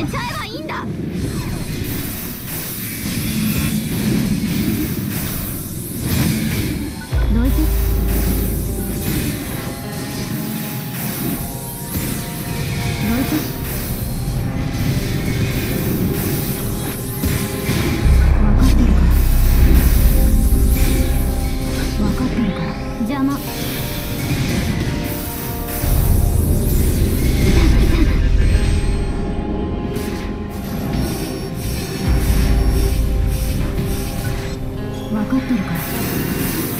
It's 分かってるから。